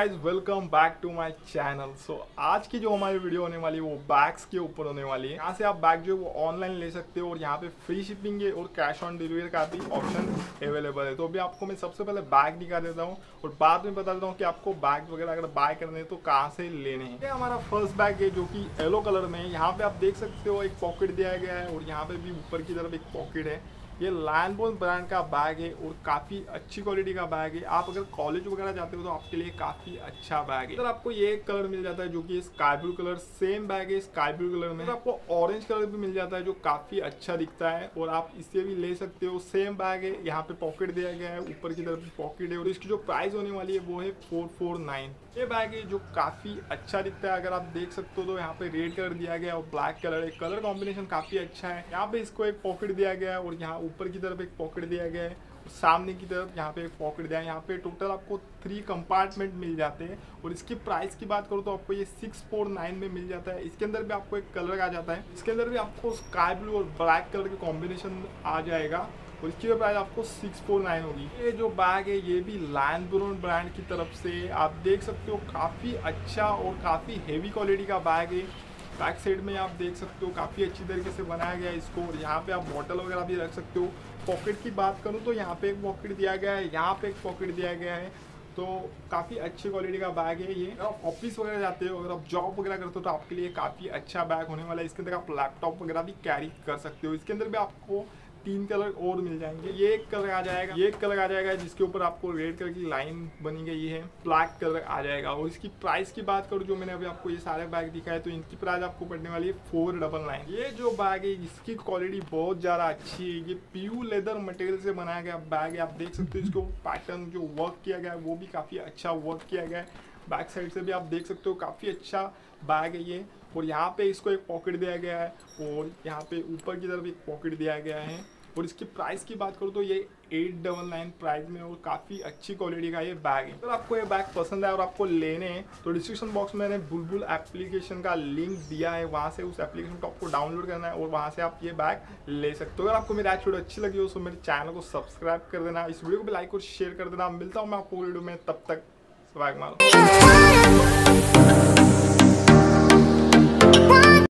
Guys welcome back to my channel so आज की जो हमारी वीडियो होने वाली है, वो बैग्स के ऊपर होने वाली है। यहाँ से आप बैग जो है, वो ऑनलाइन ले सकते हो और यहाँ पे फ्री शिपिंग है और कैश ऑन डिलीवरी का भी ऑप्शन अवेलेबल है। तो अभी आपको मैं सबसे पहले बैग दिखा देता हूँ और बाद में बता देता हूँ कि आपको बैग वगैरह अगर बाय करने तो कहाँ से लेने हैं। ये हमारा फ़र्स्ट बैग है, जो कि येलो कलर में है। यहाँ पे आप देख सकते हो, एक पॉकेट दिया गया है और यहाँ पे भी ऊपर की तरफ़ एक पॉकेट है। ये लैंडबोन ब्रांड का बैग है और काफ़ी अच्छी क्वालिटी का बैग है। आप अगर कॉलेज वगैरह जाते हो तो आपके लिए काफ़ी अच्छा बैग है। तो आपको ये कलर मिल जाता है जो कि sky blue colour same bag है स्काई ब्लू कलर में। तो आपको ऑरेंज कलर भी मिल जाता है जो काफ़ी अच्छा दिखता है और आप इसे भी ले सकते हो सेम बैग है। यहाँ पे पॉकेट दिया गया है, ऊपर की तरफ़ पॉकेट है और इसकी जो प्राइस होने वाली है वो है फोर फोर नाइन ये बैग है जो काफ़ी अच्छा दिखता है। अगर आप देख सकते हो तो यहाँ पे रेड कलर दिया गया है और ब्लैक कलर है। कलर कॉम्बिनेशन काफ़ी अच्छा है। यहाँ पे इसको एक पॉकेट दिया गया है और यहाँ ऊपर की तरफ़ एक पॉकेट दिया गया है और सामने की तरफ़ यहाँ पे एक पॉकेट दिया है। यहाँ पे टोटल आपको थ्री कंपार्टमेंट मिल जाते हैं और इसकी प्राइस की बात करूँ तो आपको ये सिक्स फोर नाइन में मिल जाता है। इसके अंदर भी आपको एक कलर आ जाता है। इसके अंदर भी आपको स्काई ब्लू और ब्लैक कलर के कॉम्बिनेशन आ जाएगा और इसकी प्राइस आपको सिक्स फोर नाइन होगी। ये जो बैग है, ये भी लाइन ब्रोन ब्रांड की तरफ़ से। आप देख सकते हो, काफ़ी अच्छा और काफ़ी हेवी क्वालिटी का बैग है। बैक साइड में आप देख सकते हो, काफ़ी अच्छी तरीके से बनाया गया है इसको। और यहाँ पे आप बॉटल वगैरह भी रख सकते हो। पॉकेट की बात करूँ तो यहाँ पे एक पॉकेट दिया गया है, यहाँ पे एक पॉकेट दिया गया है। तो काफ़ी अच्छी क्वालिटी का बैग है ये। आप ऑफ़िस वगैरह जाते हो, अगर आप जॉब वगैरह करते हो तो आपके लिए काफ़ी अच्छा बैग होने वाला है। इसके अंदर आप लैपटॉप वगैरह भी कैरी कर सकते हो। इसके अंदर भी आपको तीन कलर और मिल जाएँगे। ये एक कलर आ जाएगा। ये एक कलर आ जाएगा जिसके ऊपर आपको रेड कलर की लाइन बनी गई है। ब्लैक कलर आ जाएगा। और इसकी प्राइस की बात करूँ, जो मैंने अभी आपको ये सारे बैग दिखाए तो इनकी प्राइस आपको पड़ने वाली है फोर डबल नाइन। ये जो बैग है, इसकी क्वालिटी बहुत ज़्यादा अच्छी है। ये प्यू लेदर मटेरियल से बनाया गया बैग है। आप देख सकते हो, इसको पैटर्न जो वर्क किया गया है, वो भी काफ़ी अच्छा वर्क किया गया है। बैक साइड से भी आप देख सकते हो, काफ़ी अच्छा बैग है ये। और यहाँ पे इसको एक पॉकेट दिया गया है, और यहाँ पे ऊपर की तरफ़ एक पॉकेट दिया गया है। और इसकी प्राइस की बात करूँ तो ये एट डबल नाइन प्राइस में और काफ़ी अच्छी क्वालिटी का ये बैग है। अगर तो आपको ये बैग पसंद है और आपको लेने हैं तो डिस्क्रिप्शन बॉक्स में मैंने बुलबुल एप्लीकेशन का लिंक दिया है, वहाँ से उस एप्लीकेशन को आपको डाउनलोड करना है, और वहाँ से आप ये बैग ले सकते हो। अगर आपको मेरी आज वीडियो अच्छी लगी हो तो मेरे चैनल को सब्सक्राइब कर देना, इस वीडियो को भी लाइक और शेयर कर देना। मिलता हूँ मैं आपको वीडियो में, तब तक स्वैग मारो